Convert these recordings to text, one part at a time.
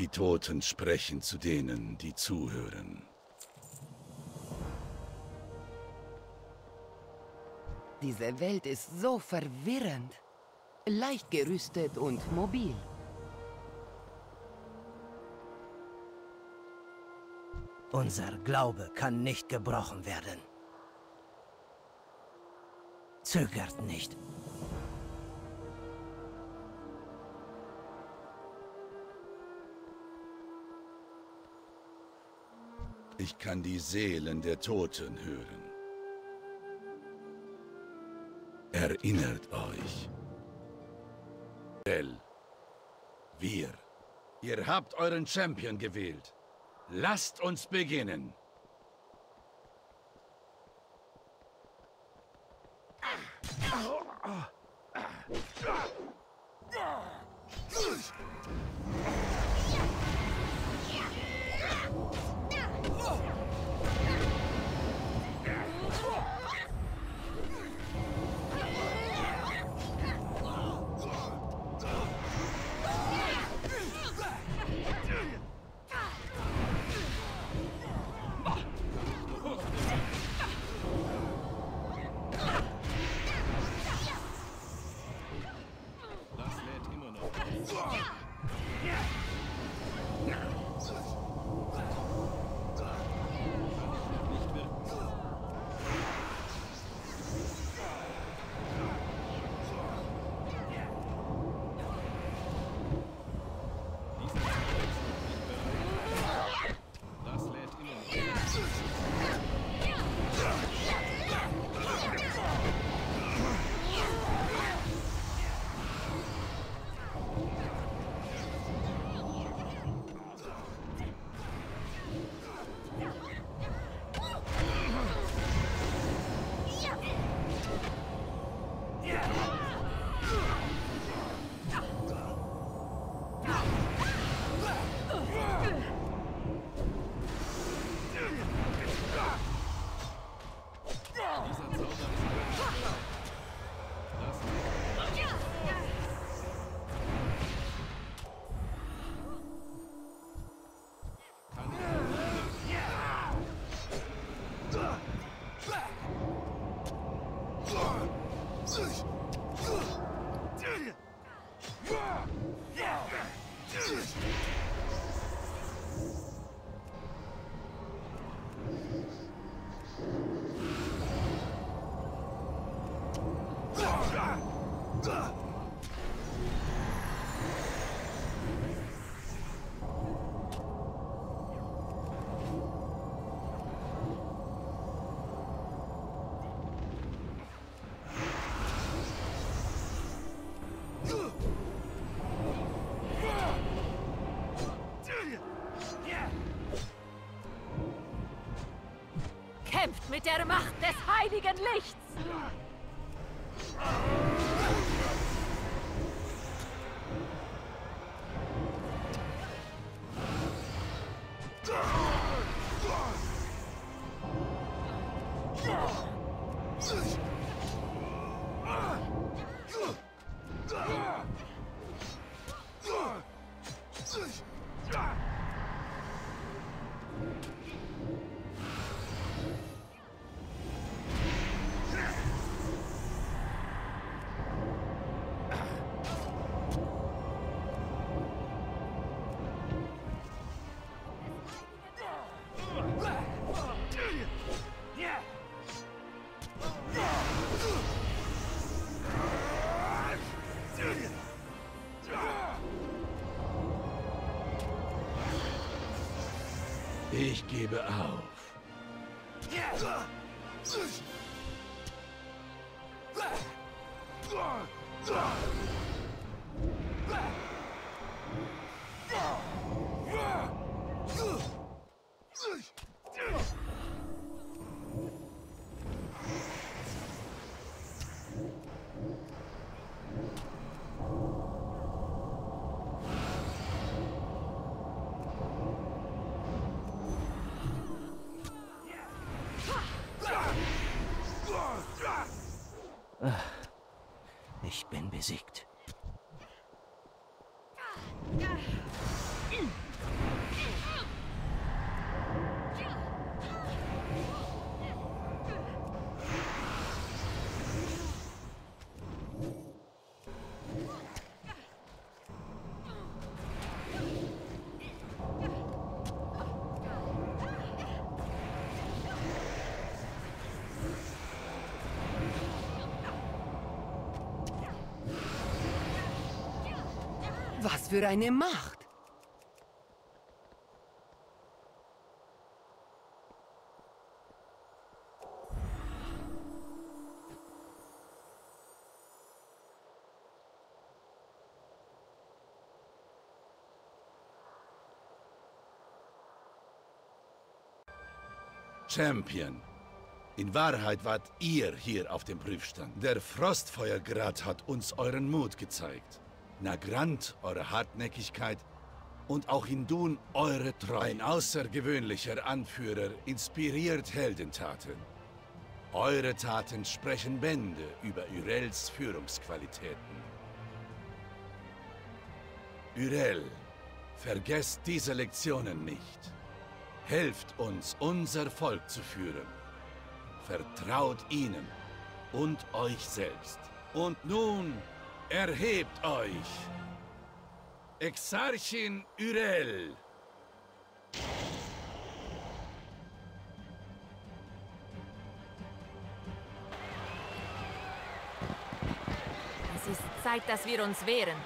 Die Toten sprechen zu denen, die zuhören. Diese Welt ist so verwirrend. Leicht gerüstet und mobil. Unser Glaube kann nicht gebrochen werden. Zögert nicht. Ich kann die Seelen der Toten hören. Erinnert euch. Bell. Wir. Ihr habt euren Champion gewählt. Lasst uns beginnen. Das 进去进去 mit der Macht des heiligen Lichts! Ich gebe auf. Ich Yeah. Für eine Macht? Champion. In Wahrheit wart ihr hier auf dem Prüfstand. Der Frostfeuergrad hat uns euren Mut gezeigt. Nagrand eure Hartnäckigkeit und auch Hindun eure Treue. Ein außergewöhnlicher Anführer inspiriert Heldentaten. Eure Taten sprechen Bände über Yrels Führungsqualitäten. Yrel, vergesst diese Lektionen nicht. Helft uns, unser Volk zu führen. Vertraut ihnen und euch selbst. Und nun erhebt euch. Exarchin Yrel. Es ist Zeit, dass wir uns wehren.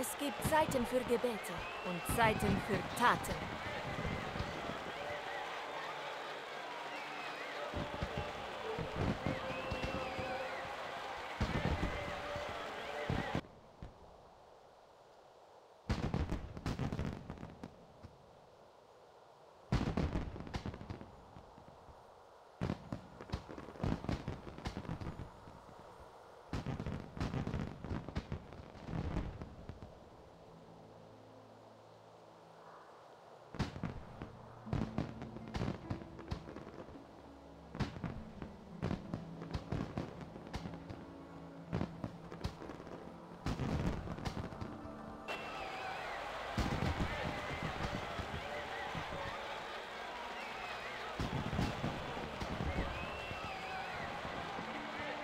Es gibt Zeiten für Gebete und Zeiten für Taten.